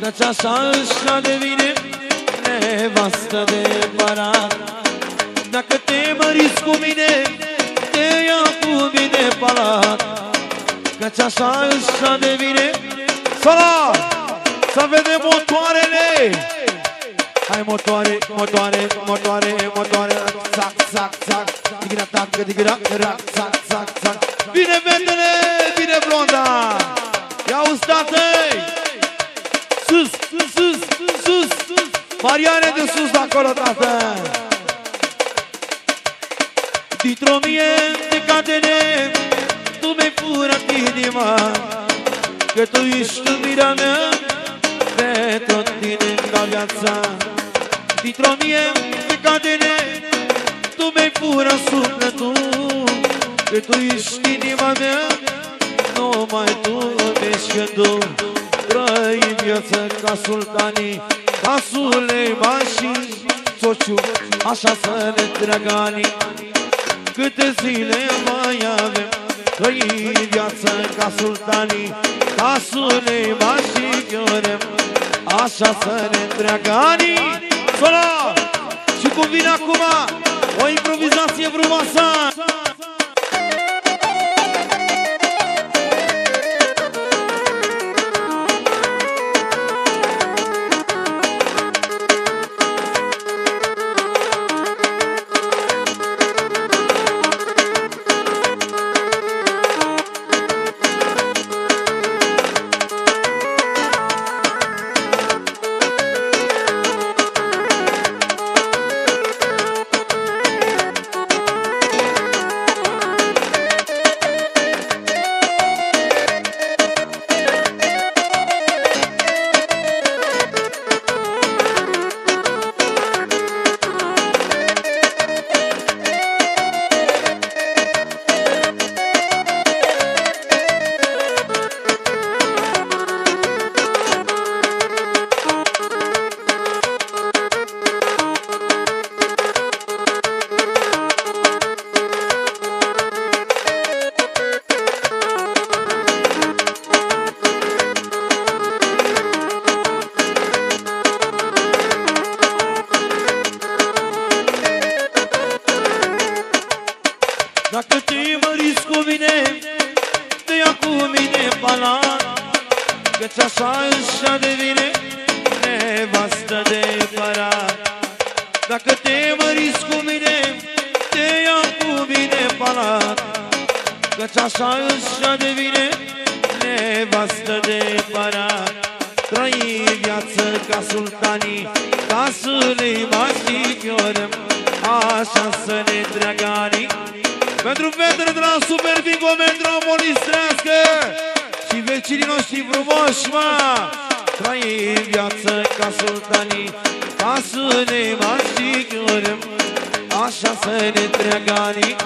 Căci așa își devine nevastă de parat Dacă te măriți cu mine, te ia cu mine palat. Căci așa își devine Sala! Să vedem motoarele! Hai motoare, motoare, motoare, motoare Zac, zac, zac. Digira, tac, digira, rac, zac, zac, zac. Bine, fetele, bine, blonda. Ia ustate-i Sus, sus, sus, sus Mariane de sus de acolo, tată. Dintr-o mie de catene Tu mi-ai furat inima. Că tu ești iubirea mea Pe tot tine ca viața. Dintr-o mie de catene Tu mi-ai furat sufletul. Că tu ești inima mea Numai tu ești gândul Trăi viață ca sultanii Ca Suleiman și Sociu Așa să ne treacă anii. Câte zile mai avem Trăi viață ca sultanii Ca Suleiman și Gheorem Așa să ne întreagă anii. Sola! Și cum vine acum O improvizație frumoasă Dacă te măriți cu mine Te ia cu mine palat Căci așa își devine Nevastă de parat Dacă te măriți cu mine Te ia cu mine palat Căci așa își devine Nevastă de parat Trăi viață ca sultanii Ca Suleiman și Chiorem Așa să ne întreagă anii pentru fetele de la Super Bingo Metropolistrească Și vecinii noștri frumoși, mă! Trăi viață ca sultanii Ca să ne mai Așa să ne întreagă anii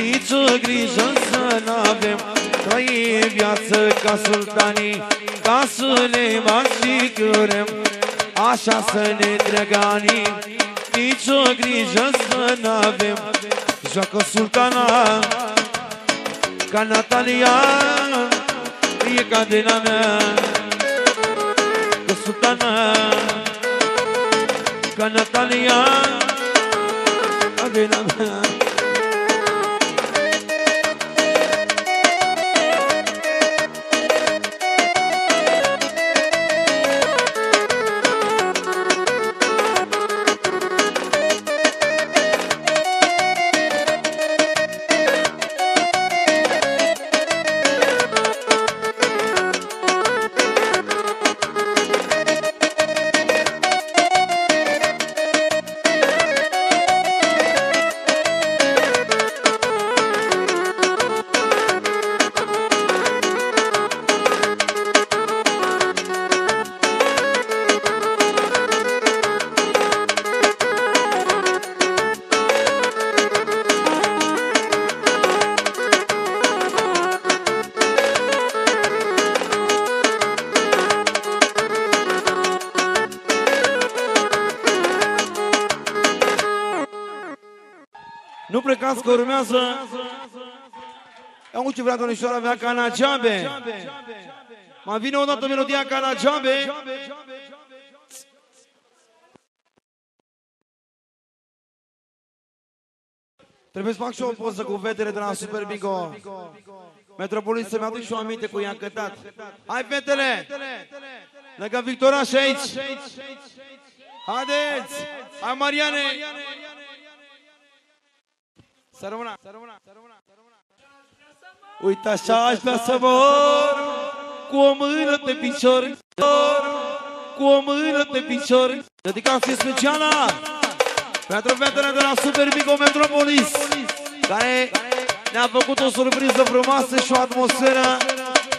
Nici o grijă să n-avem. Trăi viață ca sultanii Ca să ne mai Așa să ne întreagă anii Nici o grijă să n-avem Joacă sultana Ca Natalia E cadena mea Că sultana Ca Natalia Cadena mea Nu plecați că urmează Am ce vrea domnișoara mea Cana Ceabe Mai vine o dată melodia ca la Jabe. Trebuie să fac și o poză cu fetele de la Super Bigo. Metropolis să-mi aduc și o aminte cu i-am cântat. Hai, fetele! Lângă Victoria și aici. Haideți! Hai, Mariane! Să rămână! Să rămână! Să rămână! Uite așa aș vrea să mor Cu o mână pe picior Cu o mână pe picior Dedicație specială Pentru fetele de la Super Mico Metropolis Care ne-a făcut o surpriză frumoasă și o atmosferă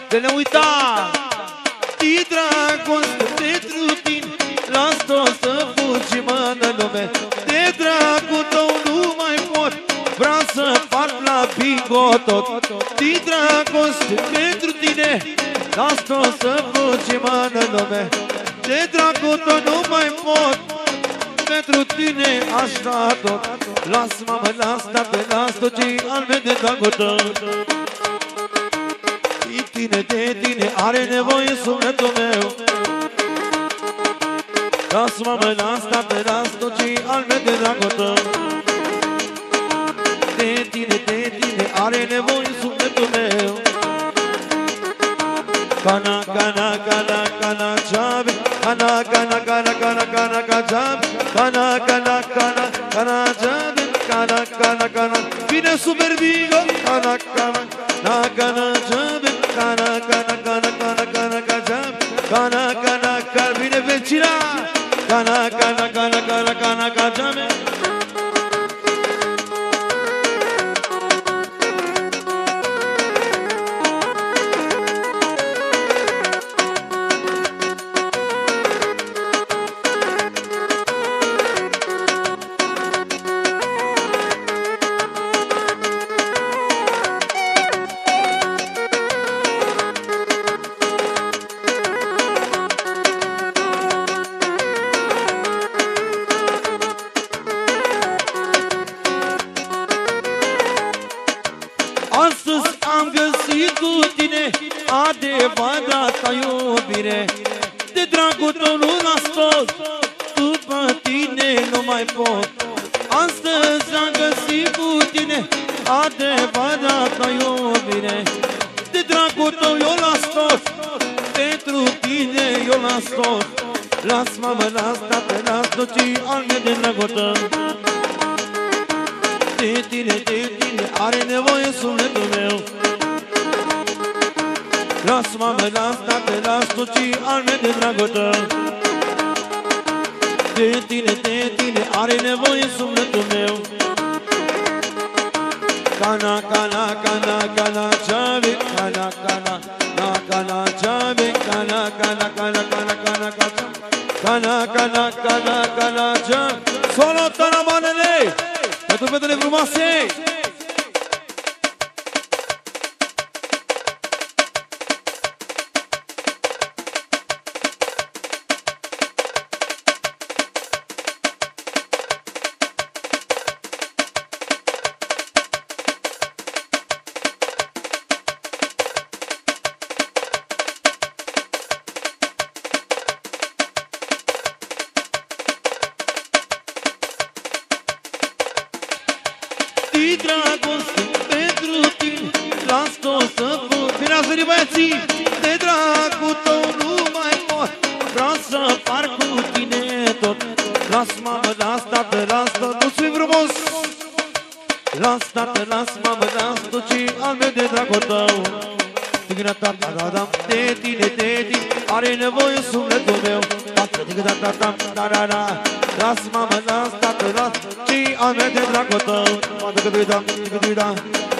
de ne uita Ti dragoste pentru tine Las tot să fugi mă în lume De dragul tău nu mai pot Vreau să fac la bingo tot Din dragoste pentru tine Las tot să fugi mă în lume. De dragul tău nu mai pot. Pentru tine aș da tot Las mamă, las tată, las tot ce al meu de dragul tău De tine, de tine are nevoie sufletul meu. Las mamă, las tată, las tot ce al meu de dragul tău De tine, de tine are nevoie sufletul meu Cana, cana, cana, cana, ceabe Cana, cana, cana, cana, cana, cana, ceabe Cana, cana, cana, cana, ceabe Cana, cana, cana Vine super bigo Cana, cana, na, cana, ceabe Cana, cana, cana, cana, cana, cana, ceabe Cana, cana, cana Vine vecina Cana, cana, cana, cana, cana, cana, ceabe De dragul tău nu las tot, după tine nu mai pot. Astăzi am găsit cu tine adevărata iubire De dragul tău eu las tot, pentru tine eu las tot Las mamă, las tată, las tot ce al meu de dragul tău. De tine, de tine Are nevoie sufletul meu Las mamă, las tată, las tot ce al meu de dragul tău De tine, de tine Are nevoie sufletul meu Cana, cana, cana, cana, ceave Cana, cana, na, cana, ceave Cana, cana, cana, cana, cana, cana Cana, cana, cana, cana, ceave Solo taramanele pentru fetele frumoase! Fug Bine ați venit băieții De dragul tău nu mai pot. Vreau să par cu tine tot. Las mamă, las tată, las tot. Nu fi frumos! Las tată, las mamă, las tot ce al meu de dragul tău. Tigna ta ta ta ta De tine, de tine Are nevoie sufletul meu. Tigna ta ta ta ta ta ta Las mamă, las tată, las ce al meu de dragul tău. Mă duc de da, de da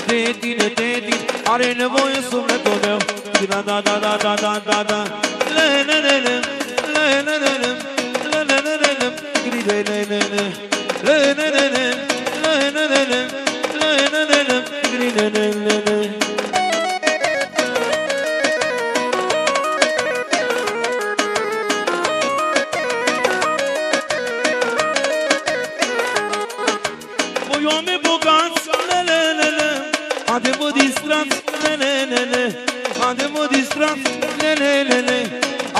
De tine, de tine Are nevoie sufletul meu Da, da, da, da, da, da, da, da Le, le, le, le Le, le, le, le Le, oameni bogați, le, le, le, le Haide vă distrați, le, le, le, le Ade mă distras Le, le, le, le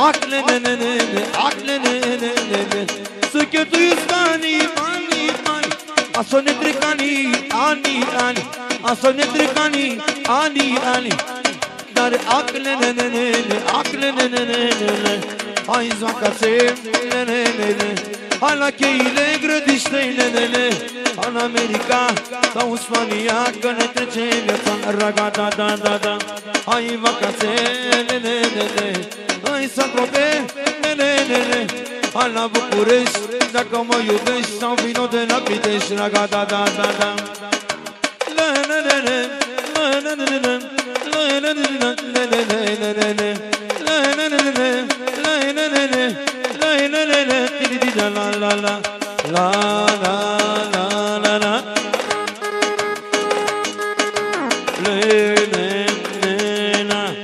Ac, le, le, le, le, le Ac, le, le, le, le, le Să cheltuiesc banii, banii, banii A să ne trec anii, anii, anii A să ne trec anii, anii, anii Dar ac, le, le, le, le, le Ac, le, le, le, le, le, le Hai zoaca se, le, le, le, le Hai la cheile grădiștei, le, le, În America sau Spania Că ne trece viața Raga, da, da, da, da Hai vacanțe, le, le, le, le Hai să trope, le, le, le, le Hai la București Dacă mă iubești Sau vino de la Pitești Raga, da, da, da, da Le, le, le, le Le, le, le, le Le, le, le, le Le, le, le, le, le Le, le, le, le Le, le, le, le Le, le, le, le Di, di, di, la, la, la La, la, la, la, Le, le, le, la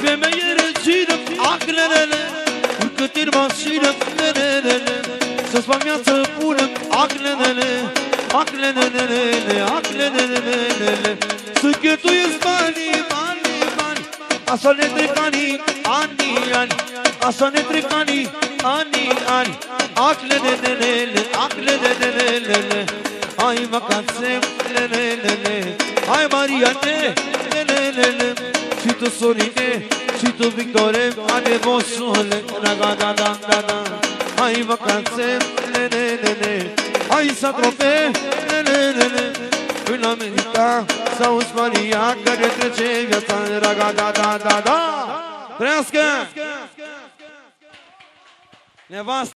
Femeie regină, aclelele Urcă-te în mașină, lelelele Să-ți fac viață bună, aclelele Aclelelele, aclelelele Să cheltuiesc banii, banii, banii Așa ne trec anii, anii, ani Așa ne trec anii, anii, ani Aclelelele, aclelelele Hai vacanțe, lelelele Hai Mariane, lelelele și tu, Sorine, și tu, Victore, ade moșule, da, da, da, da, da, da. Hai vacanțe, le, le, le, le. Hai să trofe, le, le, le, le. În America sau Spania, care trece viața, raga, da, da, da, da. Trească! Nevastă!